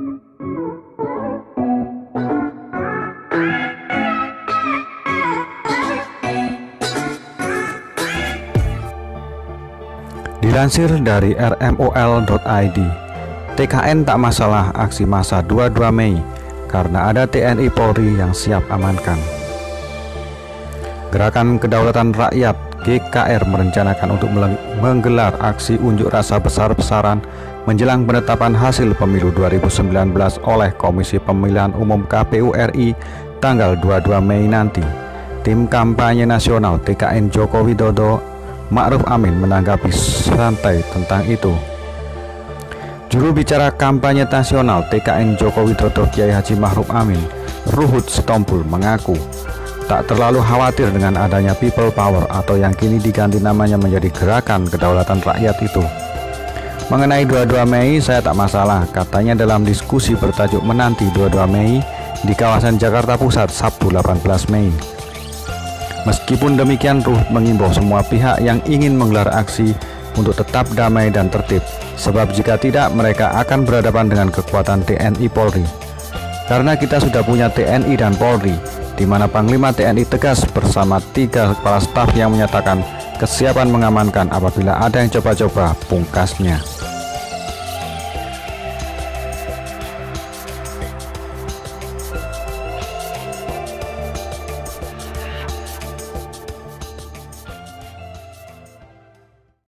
Dilansir dari rmol.id, TKN tak masalah aksi masa 22 Mei karena ada TNI Polri yang siap amankan. Gerakan Kedaulatan Rakyat GKR merencanakan untuk menggelar aksi unjuk rasa besar-besaran menjelang penetapan hasil pemilu 2019 oleh Komisi Pemilihan Umum KPU RI tanggal 22 Mei nanti. Tim kampanye nasional TKN Joko Widodo Ma'ruf Amin menanggapi santai tentang itu. Juru bicara kampanye nasional TKN Joko Widodo Kiai Haji Ma'ruf Amin, Ruhut Setompul mengaku tak terlalu khawatir dengan adanya people power atau yang kini diganti namanya menjadi gerakan kedaulatan rakyat itu. Mengenai 22 Mei saya tak masalah, katanya dalam diskusi bertajuk menanti 22 Mei di kawasan Jakarta Pusat Sabtu 18 Mei. Meskipun demikian, Ruh mengimbau semua pihak yang ingin menggelar aksi untuk tetap damai dan tertib, sebab jika tidak mereka akan berhadapan dengan kekuatan TNI Polri. Karena kita sudah punya TNI dan Polri, di mana Panglima TNI tegas bersama tiga kepala staf yang menyatakan kesiapan mengamankan apabila ada yang coba-coba pungkasnya.